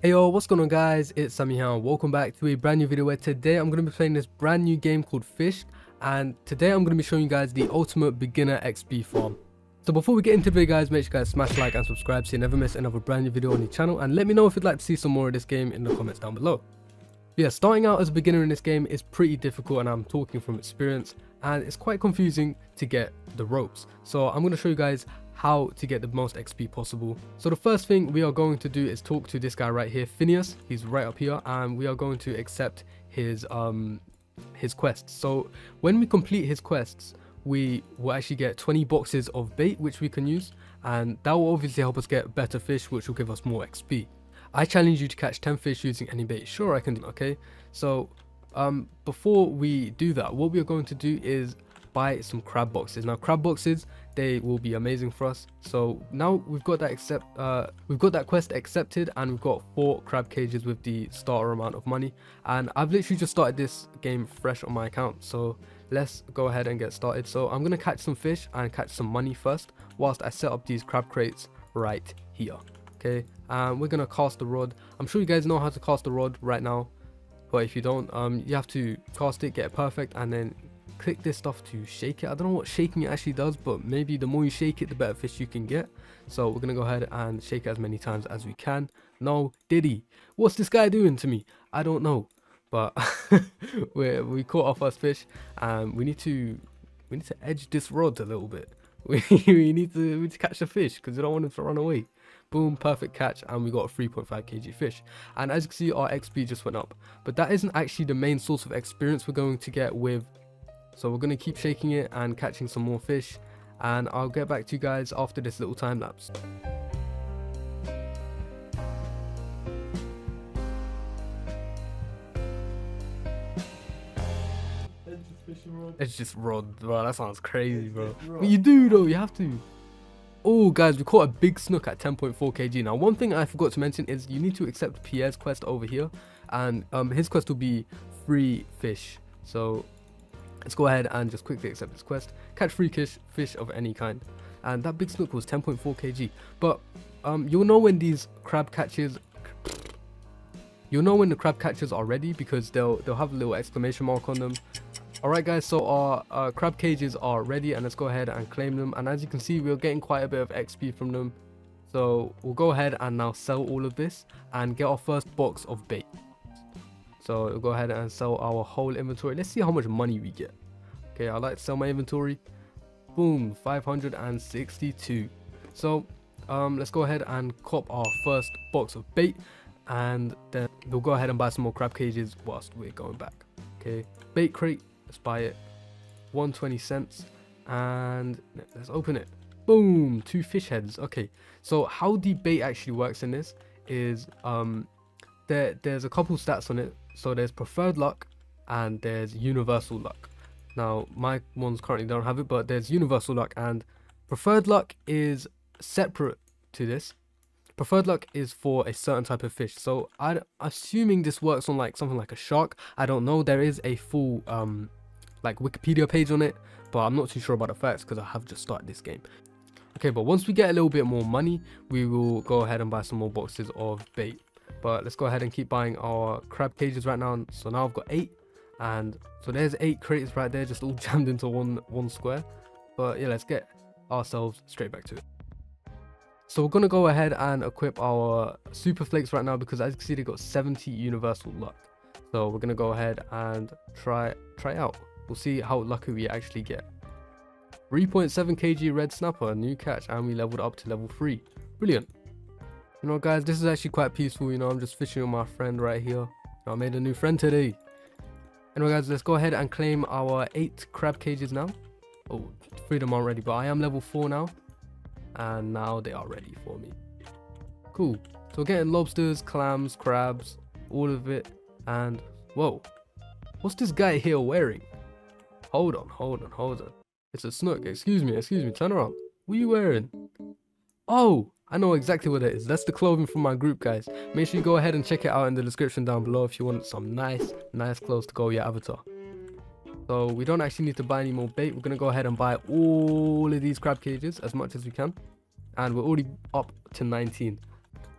Hey yo, what's going on guys? It's Sammy here and welcome back to a brand new video where today I'm going to be playing this brand new game called Fisch and today I'm going to be showing you guys the ultimate beginner XP farm. So before we get into the video guys, make sure you guys smash like and subscribe so you never miss another brand new video on the channel and let me know if you'd like to see some more of this game in the comments down below. Yeah, starting out as a beginner in this game is pretty difficult and I'm talking from experience and it's quite confusing to get the ropes. So I'm going to show you guys how to get the most XP possible. So the first thing we are going to do is talk to this guy right here, Phineas. He's right up here and we are going to accept his um his quests. So when we complete his quests, we will actually get 20 boxes of bait which we can use and that will obviously help us get better fish which will give us more XP. I challenge you to catch 10 fish using any bait. Sure I can, okay? So um before we do that, what we are going to do is buy some crab boxes. Now crab boxes, they will be amazing for us. So now we've got that accept uh we've got that quest accepted and we've got four crab cages with the starter amount of money. And I've literally just started this game fresh on my account. So let's go ahead and get started. So I'm gonna catch some fish and catch some money first whilst I set up these crab crates right here. Okay, and we're gonna cast the rod. I'm sure you guys know how to cast the rod right now but if you don't um you have to cast it get it perfect and then click this stuff to shake it. I don't know what shaking it actually does, but maybe the more you shake it, the better fish you can get. So we're going to go ahead and shake it as many times as we can. No, Diddy, what's this guy doing to me? I don't know. But we we caught our first fish and we need to we need to edge this rod a little bit. We, we need to we need to catch the fish because we don't want him to run away. Boom, perfect catch, and we got a 3.5 kg fish. And as you can see, our XP just went up. But that isn't actually the main source of experience we're going to get with so we're going to keep shaking it and catching some more fish and I'll get back to you guys after this little time lapse. It's just rod, bro. That sounds crazy, bro. But you do though. You have to. Oh, guys, we caught a big snook at 10.4 kg. Now, one thing I forgot to mention is you need to accept Pierre's quest over here, and um, his quest will be free fish. So Let's go ahead and just quickly accept this quest. Catch free fish, fish of any kind. And that big snook was 10.4 kg. But um, you'll know when these crab catches... You'll know when the crab catches are ready because they'll they'll have a little exclamation mark on them. Alright guys, so our uh, crab cages are ready and let's go ahead and claim them. And as you can see, we're getting quite a bit of XP from them. So we'll go ahead and now sell all of this and get our first box of bait. So we'll go ahead and sell our whole inventory. Let's see how much money we get. Okay, I like to sell my inventory. Boom, 562. So um, let's go ahead and cop our first box of bait and then we'll go ahead and buy some more crab cages whilst we're going back. Okay, bait crate, let's buy it. 120 cents and let's open it. Boom, two fish heads. Okay, so how the bait actually works in this is um, there there's a couple stats on it. So there's preferred luck and there's universal luck. Now, my ones currently don't have it, but there's universal luck and preferred luck is separate to this. Preferred luck is for a certain type of fish. So I'm assuming this works on like something like a shark. I don't know. There is a full um like Wikipedia page on it, but I'm not too sure about the facts because I have just started this game. Okay, but once we get a little bit more money, we will go ahead and buy some more boxes of bait. But let's go ahead and keep buying our crab cages right now. So now I've got eight and so there's eight crates right there just all jammed into one one square. But yeah let's get ourselves straight back to it. So we're gonna go ahead and equip our super flakes right now because as you can see they got 70 universal luck. So we're gonna go ahead and try try out. We'll see how lucky we actually get. 3.7 kg red snapper new catch and we leveled up to level 3 brilliant you know guys this is actually quite peaceful you know i'm just fishing with my friend right here i made a new friend today Anyway guys, let's go ahead and claim our 8 crab cages now. Oh, three of them aren't ready, but I am level 4 now. And now they are ready for me. Cool. So we're getting lobsters, clams, crabs, all of it. And, whoa. What's this guy here wearing? Hold on, hold on, hold on. It's a snook. Excuse me, excuse me. Turn around. What are you wearing? Oh, I know exactly what it is. That's the clothing from my group, guys. Make sure you go ahead and check it out in the description down below if you want some nice, nice clothes to go with your avatar. So we don't actually need to buy any more bait. We're going to go ahead and buy all of these crab cages as much as we can. And we're already up to 19.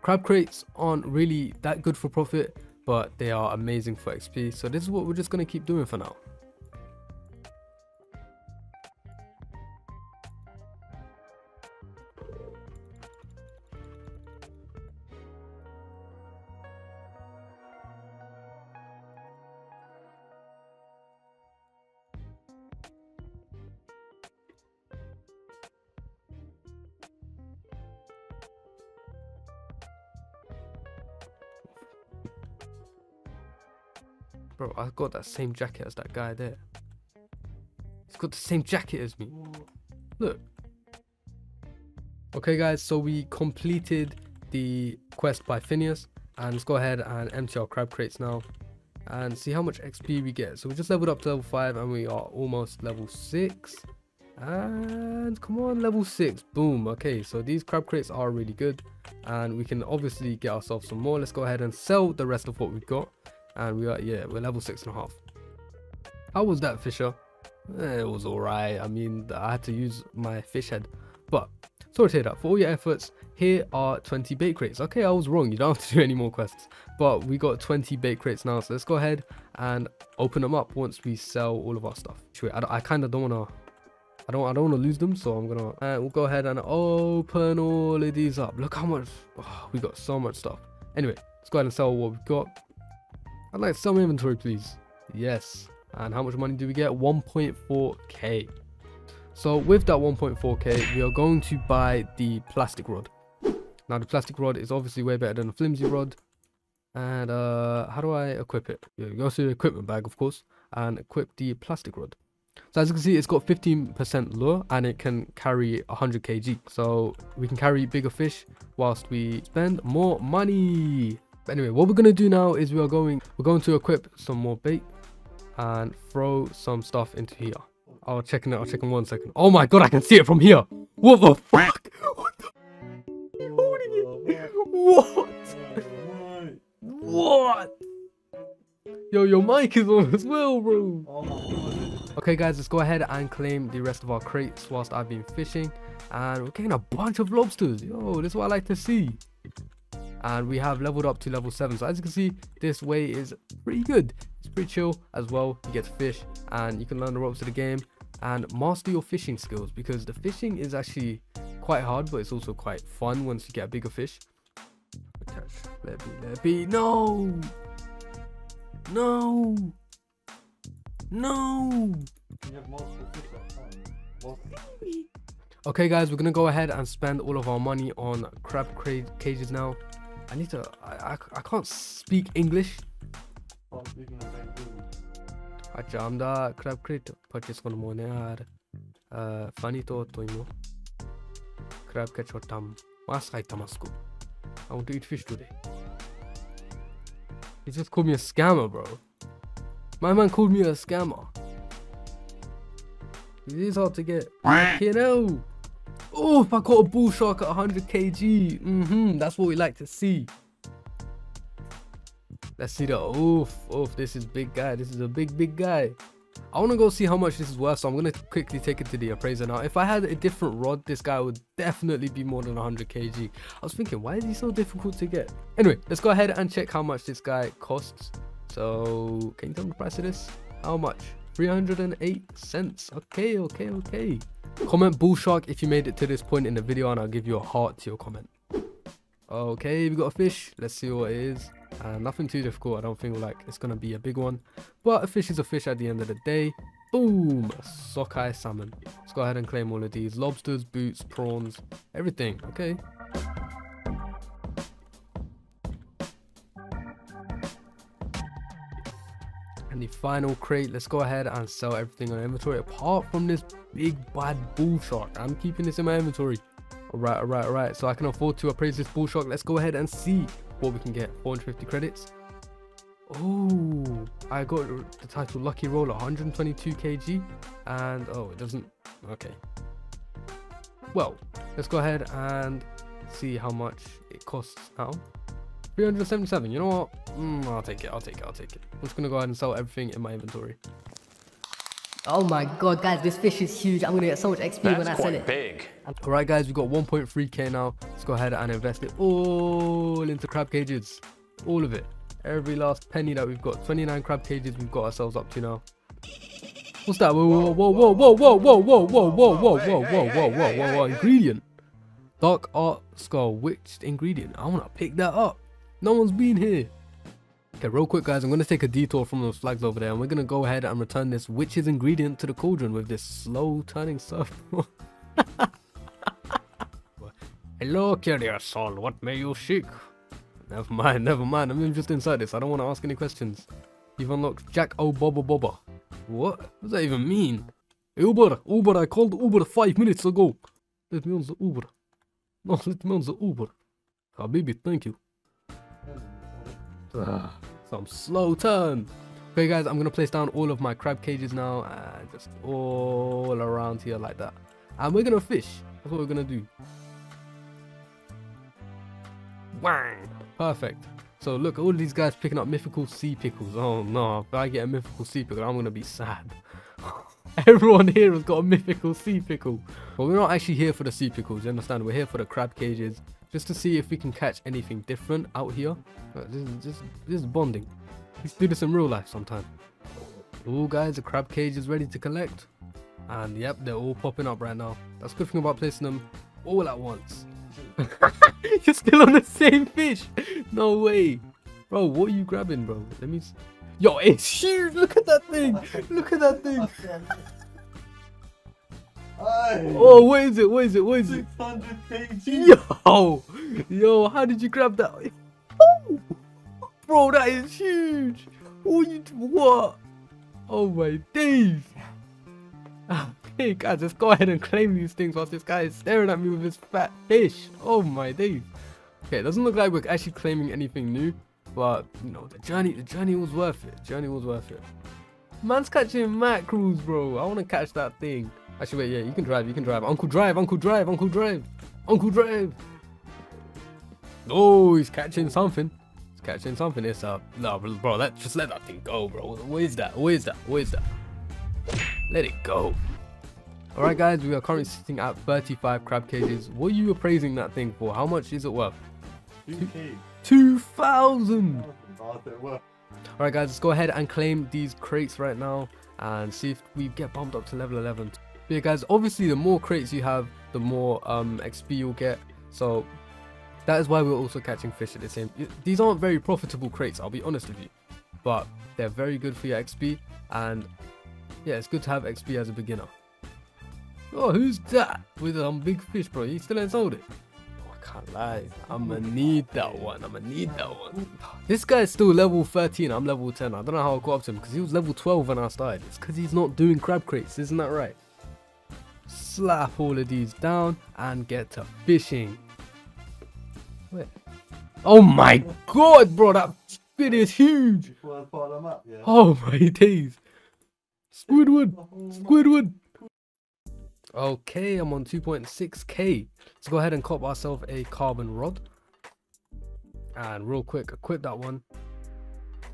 Crab crates aren't really that good for profit, but they are amazing for XP. So this is what we're just going to keep doing for now. Bro, I've got that same jacket as that guy there. He's got the same jacket as me. Look. Okay, guys, so we completed the quest by Phineas. And let's go ahead and empty our crab crates now. And see how much XP we get. So we just leveled up to level 5 and we are almost level 6. And come on, level 6. Boom. Okay, so these crab crates are really good. And we can obviously get ourselves some more. Let's go ahead and sell the rest of what we've got and we are yeah we're level six and a half. How was that fisher? Eh, it was all right. I mean i had to use my fish head. But sorry to hear that. For all your efforts here are 20 bait crates. Okay i was wrong. You don't have to do any more quests. But we got 20 bait crates now so let's go ahead and open them up once we sell all of our stuff. I, I kind of don't want to I don't I don't want to lose them, so I'm gonna uh, we'll go ahead and open all of these up. Look how much oh, we got so much stuff. Anyway, let's go ahead and sell what we've got. I'd like some inventory, please. Yes. And how much money do we get? 1.4k. So with that 1.4k, we are going to buy the plastic rod. Now the plastic rod is obviously way better than the flimsy rod. And uh, how do I equip it? You go to the equipment bag, of course, and equip the plastic rod. So as you can see, it's got 15% lure and it can carry 100 kg. So we can carry bigger fish whilst we spend more money. But anyway, what we're gonna do now is we are going we're going to equip some more bait and throw some stuff into here. I'll check it. I'll check in one second. Oh my god, I can see it from here. What the fuck? What? The... What? What? Yo, your mic is on as well, bro. Okay, guys, let's go ahead and claim the rest of our crates whilst I've been fishing. And we're getting a bunch of lobsters. Yo, this is what I like to see and we have leveled up to level 7 so as you can see this way is pretty good. It's pretty chill as well. You get to fish and you can learn the ropes of the game and master your fishing skills because the fishing is actually quite hard but it's also quite fun once you get a bigger fish. Catch let be let be. No! No! No! Okay guys we're gonna go ahead and spend all of our money on crab cages now I need to. I, I, I can't speak English. अच्छा आमदा crab crate purchase करनो मोने यार funny to toimo crab catch tam mas kai tamasku I want to eat fish today he just called me a scammer bro my man called me a scammer it is hard to get you know Oh, if I caught a bull shark at 100 kg. Mm-hmm. That's what we like to see. Let's see the oof. Oof, this is big guy. This is a big, big guy. I want to go see how much this is worth, so I'm going to quickly take it to the appraiser now. If I had a different rod, this guy would definitely be more than 100 kg. I was thinking, why is he so difficult to get? Anyway, let's go ahead and check how much this guy costs. So, can you tell me the price of this? How much? 308 cents. Okay, okay, okay. Comment bull shark if you made it to this point in the video and I'll give you a heart to your comment. Okay, we got a fish. Let's see what it is. Uh, nothing too difficult. I don't think like it's going to be a big one. But a fish is a fish at the end of the day. Boom! Sockeye salmon. Let's go ahead and claim all of these. Lobsters, boots, prawns, everything. Okay. The final crate, let's go ahead and sell everything on inventory apart from this big bad bull shark. I'm keeping this in my inventory. Alright, alright, alright. So I can afford to appraise this bull shark. Let's go ahead and see what we can get. 450 credits. Oh, I got the title Lucky Roller, 122 kg. And oh, it doesn't. Okay. Well, let's go ahead and see how much it costs now. 377. You know what? Mm, I'll take it. I'll take it. I'll take it. I'm just gonna go ahead and sell everything in my inventory. Oh my god, guys, this fish is huge. I'm gonna get so much XP That's when I sell it. big. Alright guys, we got 1.3k now. Let's go ahead and invest it all into crab cages. All of it. Every last penny that we've got. 29 crab cages we've got ourselves up to now. What's that? Whoa, whoa, whoa, whoa, whoa, whoa, whoa, whoa, whoa, whoa, whoa, whoa, whoa, whoa, whoa, whoa, whoa, ingredient. Dark art skull, which ingredient? I wanna pick that up. No one's been here. Okay, real quick guys, I'm gonna take a detour from those flags over there and we're gonna go ahead and return this witch's ingredient to the cauldron with this slow turning stuff. Hello, curious soul. What may you seek? Never mind, never mind. I'm just inside this. I don't want to ask any questions. You've unlocked Jack O Boba Boba. What? What does that even mean? Uber, Uber. I called Uber five minutes ago. Let me on the Uber. No, let me on the Uber. Habibi, thank you. Ah, some slow turn. Okay, guys, I'm gonna place down all of my crab cages now, and just all around here like that. And we're gonna fish. That's what we're gonna do. Wang! Perfect. So look, all these guys picking up mythical sea pickles. Oh no, if I get a mythical sea pickle, I'm gonna be sad. Everyone here has got a mythical sea pickle. But we're not actually here for the sea pickles, you understand? We're here for the crab cages. Just to see if we can catch anything different out here. This is just this is bonding. Let's do this in real life sometime. Oh guys, the crab cage is ready to collect. And yep, they're all popping up right now. That's the good thing about placing them all at once. You're still on the same fish. No way. Bro, what are you grabbing, bro? Let me. Yo, it's huge. Look at that thing. Look at that thing. Oh, what is it? What is it? What is it? 600 kg. Yo, yo, how did you grab that? Bro, that is huge. What you? What? Oh my days. Ah, hey guys, let's go ahead and claim these things whilst this guy is staring at me with his fat fish. Oh my days. Okay, it doesn't look like we're actually claiming anything new, but you know the journey, the journey was worth it. Journey was worth it. Man's catching mackerels, bro. I want to catch that thing. Actually, wait, yeah, you can drive, you can drive. Uncle drive, Uncle drive, Uncle drive, Uncle drive. Oh, he's catching something. He's catching something. It's uh, no, bro. Let just let that thing go, bro. Where is that? Where is that? Where is that? Let it go. All right, guys, we are currently sitting at 35 crab cages. What are you appraising that thing for? How much is it worth? 2k. 2,000. Oh, they were. Alright guys, let's go ahead and claim these crates right now and see if we get bumped up to level 11. Guys, obviously the more crates you have, the more um, XP you'll get. So that is why we're also catching fish at the same. These aren't very profitable crates, I'll be honest with you. But they're very good for your XP and yeah, it's good to have XP as a beginner. Oh, who's that? With some big fish, bro. You still ain't sold it. Oh, I can't lie. I'ma need that one. I'ma need that one. This guy's still level 13. I'm level 10. I don't know how I got up to him because he was level 12 when I started. It's because he's not doing crab crates. Isn't that right? Slap all of these down and get to fishing. Where? Oh my god, bro. That squid is huge. Before I part them up, yeah. Oh my days. Squidward. Squidward. Okay, I'm on 2.6k. Let's go ahead and cop ourselves a carbon rod. And real quick, equip that one.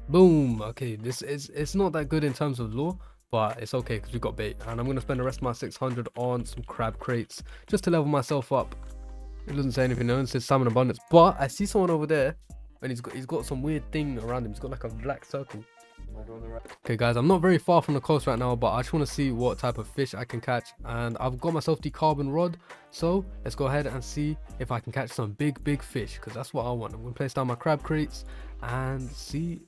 Boom. Okay, this is it's not that good in terms of lore, but it's okay because we got bait. And I'm gonna spend the rest of my 600 on some crab crates just to level myself up. It doesn't say anything. No, it says salmon abundance. But I see someone over there, and he's got he's got some weird thing around him. He's got like a black circle. Going? Okay guys, I'm not very far from the coast right now, but I just want to see what type of fish I can catch. And I've got myself the carbon rod. So let's go ahead and see if I can catch some big, big fish. Because that's what I want. I'm going to place down my crab crates and see.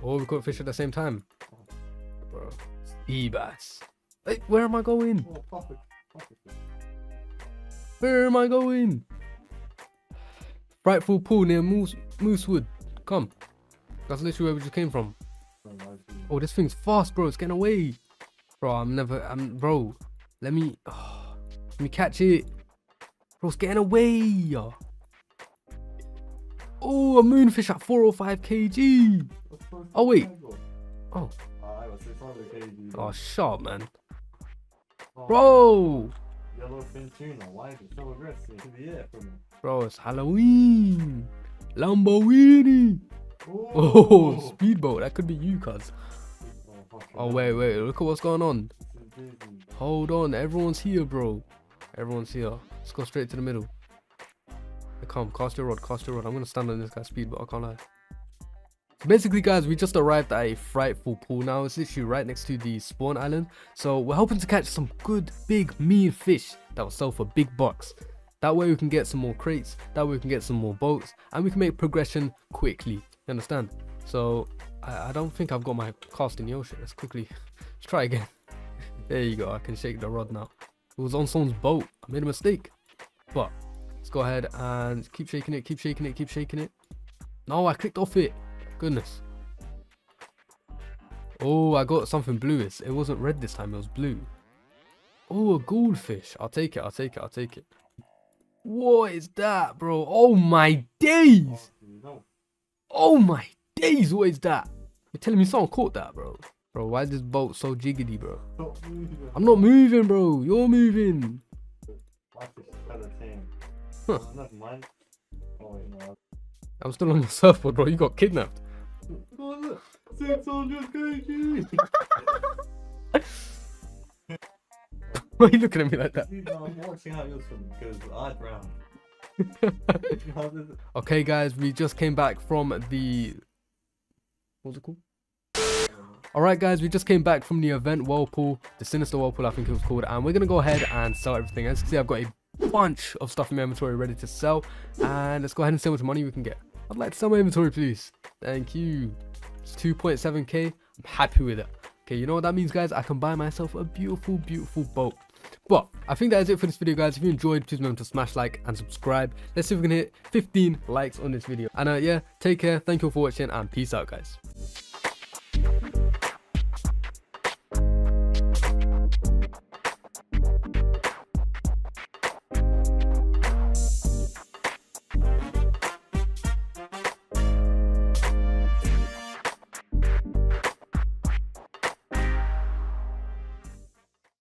Oh, we caught fish at the same time. Bro, sea bass. Hey, where am I going? Oh, pocket. Pocket. Where am I going? Frightful pool near Moose Moosewood. Come. That's literally where we just came from. Oh, oh this thing's fast, bro. It's getting away. Bro, I'm never. I'm. Bro, let me. Oh, let me catch it. Bro, it's getting away. Oh, a moonfish at 405 kg. Oh, wait. Oh. I was 600 kg. Oh, sharp, man. Oh. Bro. Yellowfin tuna. Why is it so aggressive? It could be it for me. Bro, it's Halloween. Lamborghini. Oh, speedboat. That could be you, cuz. Oh, Oh wait, wait, look at what's going on. this is busy. Hold on, everyone's here, bro. Everyone's here. Let's go straight to the middle. Come, cast your rod, cast your rod. I'm gonna stand on this guy's speed, but I can't lie. Basically, guys, we just arrived at a frightful pool now. It's literally right next to the spawn island. So we're hoping to catch some good, big, mean fish that will sell for big bucks. That way we can get some more crates. That way we can get some more boats, and we can make progression quickly. You understand? So I, I don't think I've got my cast in the ocean. Let's quickly let's try again. There you go. I can shake the rod now. It was on someone's boat. I made a mistake. But let's go ahead and keep shaking it, keep shaking it, keep shaking it. No, I clicked off it. Goodness. Oh, I got something bluish. It wasn't red this time, it was blue. Oh, a goldfish. I'll take it, I'll take it, I'll take it. What is that, bro? Oh my days! Oh, my days, what is that? You're telling me someone caught that, bro? Bro, why is this boat so jiggity, bro? I'm not moving, bro. You're moving. My fish is kinda tame. Huh. Oh, never mind. Oh, wait, no. I'm still on your surfboard, bro. You got kidnapped. Oh, look. 600 kg! Why are you looking at me like that? See, no, I'm watching how you're because I drowned. How does it- Okay, guys, we just came back from the. What's it called? Alright, guys, we just came back from the event Whirlpool, the Sinister Whirlpool, I think it was called, and we're gonna go ahead and sell everything. As you can see, I've got a bunch of stuff in my inventory ready to sell, and let's go ahead and see how much money we can get. I'd like to sell my inventory, please. Thank you. It's 2.7k. I'm happy with it. Okay, you know what that means, guys? I can buy myself a beautiful, beautiful boat. But I think that is it for this video, guys. If you enjoyed, please remember to smash like and subscribe. Let's see if we can hit 15 likes on this video. And uh, yeah, take care. Thank you all for watching and peace out, guys.